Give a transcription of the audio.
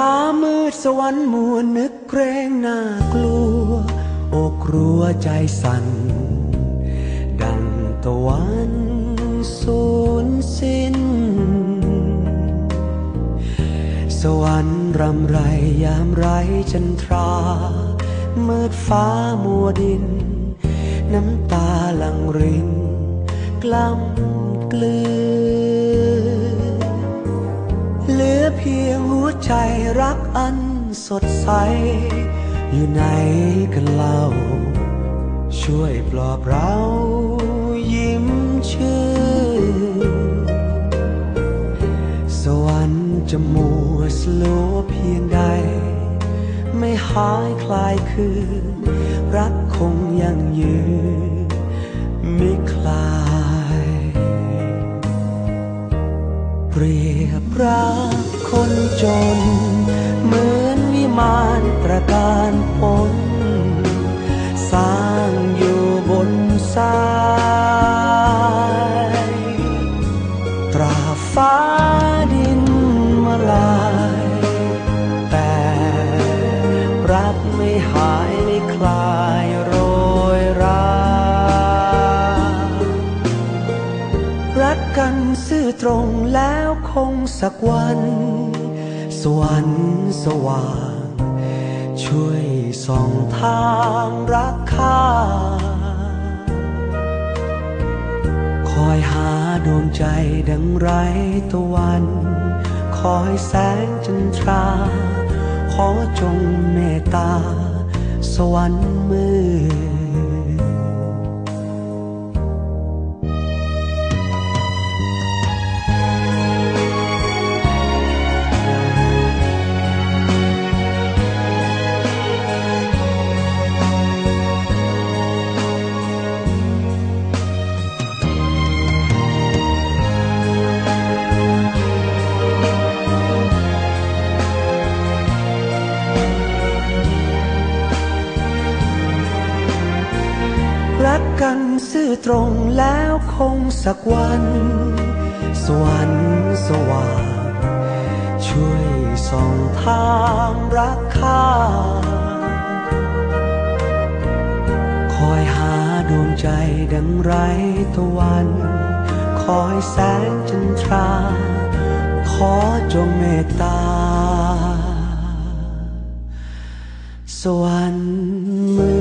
้ามืดสวรรค์มัวนึกเกรงน่ากลัว อกรัวใจสั่น ดังตะวันสูญสิ้น สวรรค์รำไรยามไรจันทรา มืดฟ้ามัวดิน น้ำตาหลังริน กล้ำกลืน ใจรักอันสดใส อยู่ไหนกันเล่า ช่วยปลอบเรายิ้มชื่นสวรรค์จะมัวสลัวเพียงใด ไม่หายคลายคืน รักคงยังยืนไม่คลายเปรียบรัก คนจน เหมือนวิมานตระการพ้นสร้างอยู่บนสา งสักวัน สวรรค์สว่าง ช่วยส่องทางรักข้าคอยหาดวงใจดังไรตะวัน คอยแสงจันทรา ขอจงเมตตา สวรรค์มืด กันซื่อตรงแล้วคงสักวัน สวรรค์สว่าง ช่วยส่องทางรักข้าคอยหาดวงใจดังไรตะวัน คอยแสงจันทรา ขอจงเมตตา สวรรค์